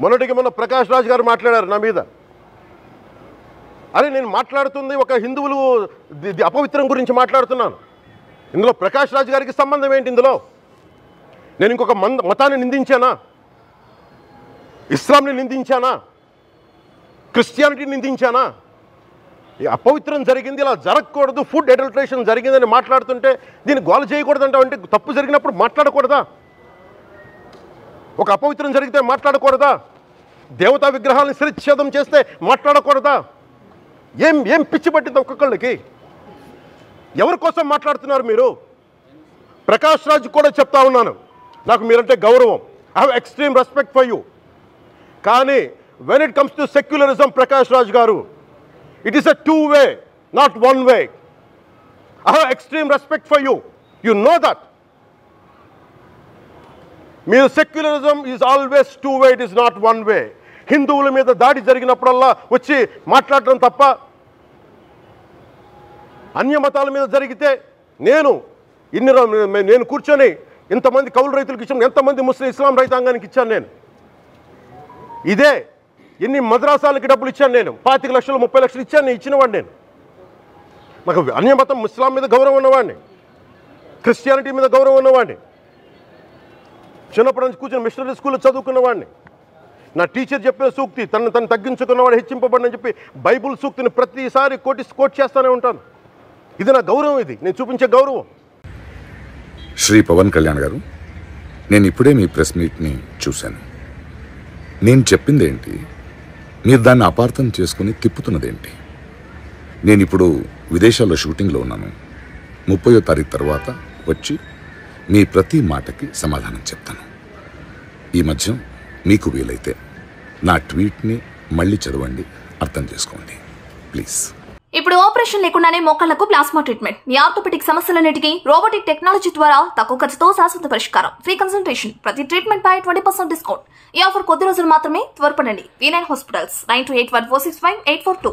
మొన్నటికి మొన్న ప్రకాష్ రాజ్ గారు మాట్లాడారు నా మీద. అరే నేను మాట్లాడుతుంది ఒక హిందువులు అపవిత్రం గురించి మాట్లాడుతున్నాను. ఇందులో ప్రకాష్ రాజ్ గారికి సంబంధం ఏంటి ఇందులో? నేను ఇంకొక మంద మతాన్ని నిందించానా? ఇస్లాంని నిందించానా? క్రిస్టియానిటీని నిందించానా? ఈ అపవిత్రం జరిగింది ఇలా జరగకూడదు ఫుడ్ అడల్ట్రేషన్ జరిగిందని మాట్లాడుతుంటే దీన్ని గోల చేయకూడదంటే అంటే తప్పు జరిగినప్పుడు మాట్లాడకూడదా? ఒక అపవిత్రం జరిగితే మాట్లాడకూడదా? దేవతా విగ్రహాలను శిరచ్ఛేదం చేస్తే మాట్లాడకూడదా? ఏం ఏం పిచ్చి పట్టింది ఒక్కొక్కళ్ళకి? ఎవరి కోసం మాట్లాడుతున్నారు మీరు? ప్రకాష్ రాజ్ కూడా చెప్తా ఉన్నాను. నాకు మీరంటే గౌరవం. I have extreme respect for you కానీ when it comes to secularism Prakash Raj గారు it is a two way not one way I have extreme respect for you you know that మీరు secularism is always two way it is not one way హిందువుల మీద దాడి జరిగినప్పుడల్లా వచ్చి మాట్లాడటం తప్ప అన్య మతాల మీద జరిగితే నేను ఇన్ని నేను కూర్చొని ఇంతమంది కౌలు రైతులకు ఇచ్చాను ఎంతమంది ముస్లిం ఇస్లాం రైతాంగానికి ఇచ్చాను నేను. ఇదే ఎన్ని మద్రాసాలకి డబ్బులు ఇచ్చాను నేను. పాతిక లక్షలు ముప్పై లక్షలు ఇచ్చాను నేను ఇచ్చినవాడిని నేను. నాకు అన్యమతం ఇస్లాం మీద గౌరవం ఉన్నవాడిని. క్రిస్టియానిటీ మీద గౌరవం ఉన్నవాడిని. చిన్నప్పటి నుంచి కూర్చొని మిషనరీ స్కూల్లో చదువుకున్నవాడిని నా టీచర్ చెప్పిన సూక్తి తను తను తగ్గించుకున్నవాడు హెచ్చింపబడినని చెప్పి బైబుల్ సూక్తిని ప్రతిసారి కోటి కోట్ చేస్తూనే ఉంటాను. ఇది నా గౌరవం ఇది. నేను చూపించే గౌరవం. శ్రీ పవన్ కళ్యాణ్ గారు నేను ఇప్పుడే మీ ప్రెస్ మీట్ని చూశాను. నేను చెప్పింది ఏంటి? మీరు దాన్ని అపార్థం చేసుకుని తిప్పుతున్నదేంటి? నేను ఇప్పుడు విదేశాల్లో షూటింగ్లో ఉన్నాను. ముప్పయో తారీఖు తర్వాత వచ్చి మీ ప్రతి మాటకి సమాధానం చెప్తాను. ఈ మధ్య మీకు వీలైతే నా ట్వీట్ని మళ్ళీ చదవండి అర్థం చేసుకోండి. ప్లీజ్. ఇప్పుడు ఆపరేషన్ లేకుండానే మొక్కలకు ప్లాస్మా ట్రీట్మెంట్. మీ ఆర్థోపెటిక్ సమస్యలన్నిటికీ రోబోటిక్ టెక్నాలజీ ద్వారా తక్కువ ఖర్చుతో శాశ్వత పరిష్కారం. Free consultation. ప్రతి ట్రీట్మెంట్ పై ట్వంటీ పర్సెంట్ డిస్కౌంట్. ఈ ఆఫర్ కొద్ది రోజులు మాత్రమే త్వరపడండి. V nine hospitals nine two eight one four six five eight four two